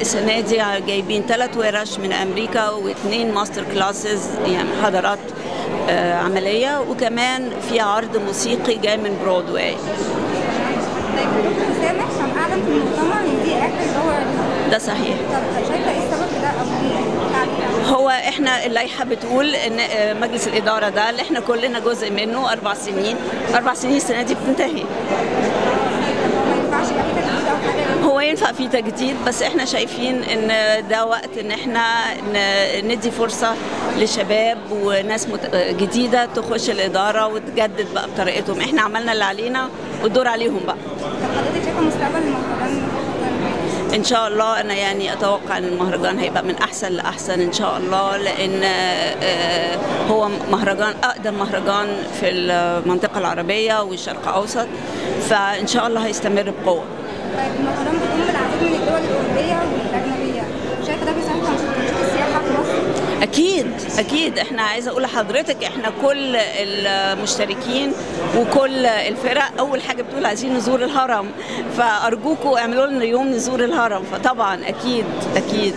السنة دي جايبين ثلاث ورش من أمريكا واثنين master classes يعني محاضرات آه، عملية وكمان في عرض موسيقي جاي من برودواي. ده صحيح طب شايفه إيه السبب ده أو هو إحنا اللائحة بتقول إن آه، مجلس الإدارة ده اللي إحنا كلنا جزء منه أربع سنين أربع سنين السنة دي بتنتهي ما ينفعش يبقى في تجديد أو حاجة هو ينفع فيه تجديد بس إحنا شايفين إن ده وقت إن إحنا ندي فرصة لشباب وناس جديدة تخش الإدارة وتجدد بقى بطريقتهم. إحنا عملنا اللي علينا والدور عليهم بقى. طب حضرتك شايفة مستقبل إن شاء الله أنا يعني أتوقع إن المهرجان هيبقى من أحسن لأحسن إن شاء الله لأن آه، هو مهرجان أقدم مهرجان في المنطقة العربية والشرق الاوسط فإن شاء الله هيستمر بقوة. طيب المهرجان العديد من الدول الأوروبية والأجنبية شايفه ده بيساهم في تنشيط السياحه في مصر أكيد أكيد. إحنا عايزة أقول لحضرتك إحنا كل المشتركين وكل الفرق أول حاجة بتقول عايزين نزور الهرم. فارجوكم اعملوا لنا يوم نزور الهرم. فطبعا أكيد أكيد.